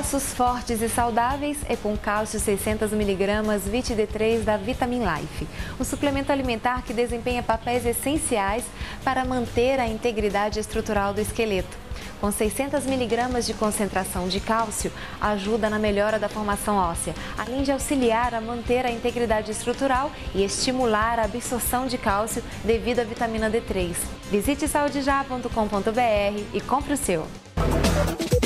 Ossos fortes e saudáveis é com cálcio 600mg VIT D3 da Vitamin Life. Um suplemento alimentar que desempenha papéis essenciais para manter a integridade estrutural do esqueleto. Com 600mg de concentração de cálcio, ajuda na melhora da formação óssea, além de auxiliar a manter a integridade estrutural e estimular a absorção de cálcio devido à vitamina D3. Visite saudejá.com.br e compre o seu. Música